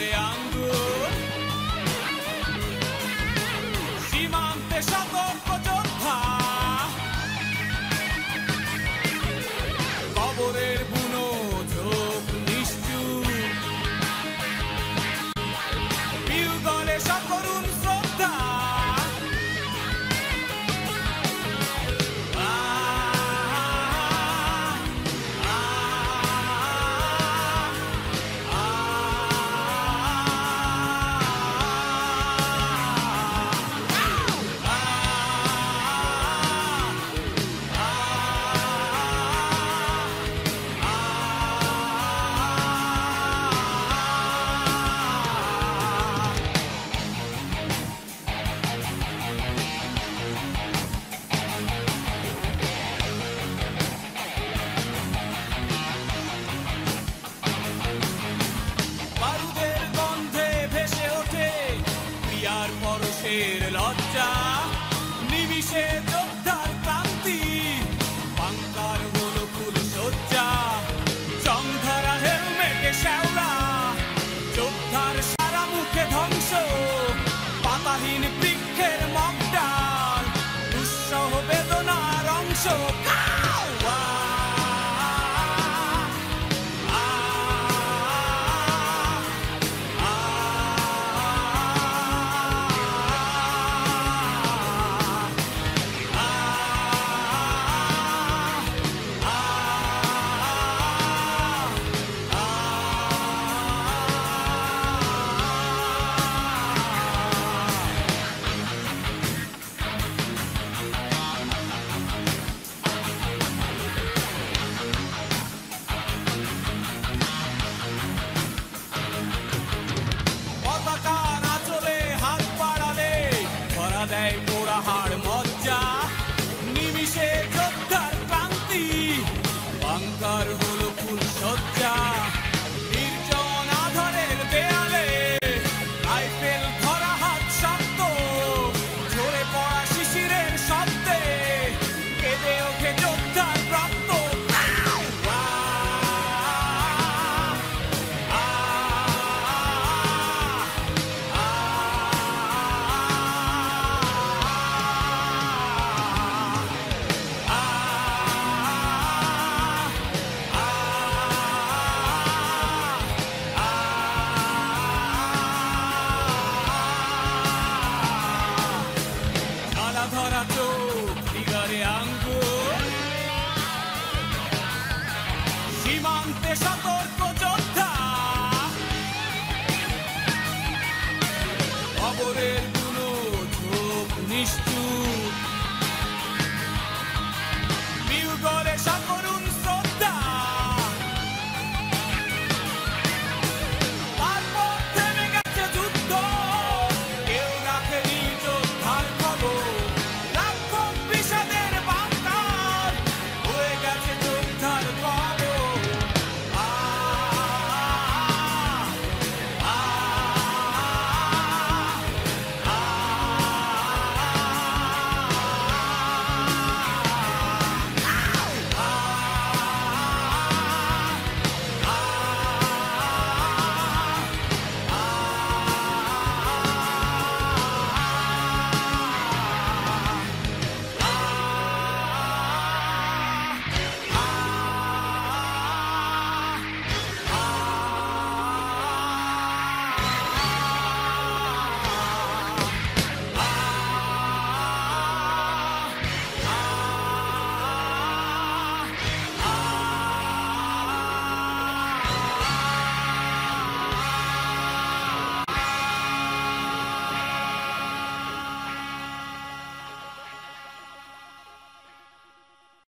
Maria. সীমাহীন বৃক্ষের মগডাল দুঃসহ বেদনার অংশ। they put a hard Imam pesato